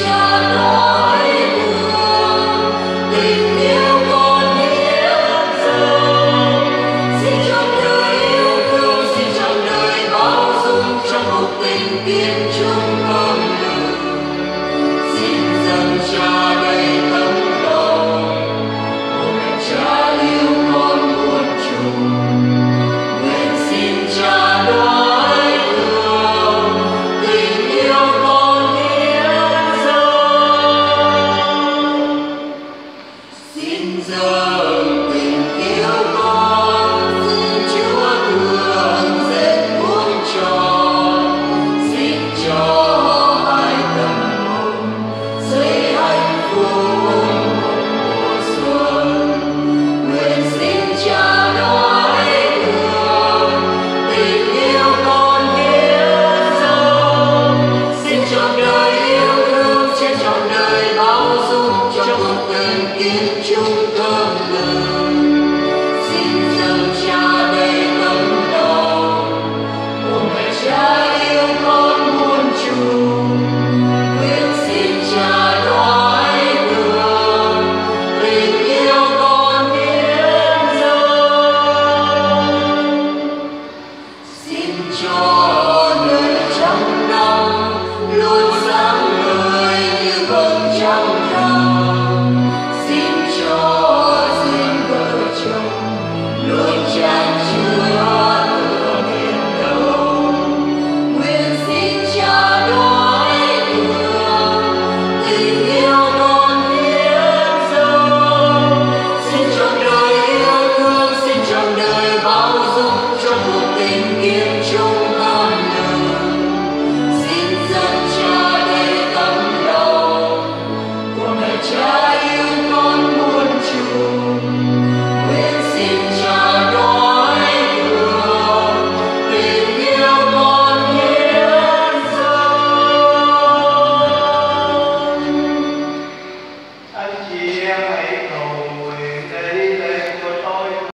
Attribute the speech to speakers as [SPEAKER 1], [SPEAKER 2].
[SPEAKER 1] Shalom. joy.
[SPEAKER 2] Aqui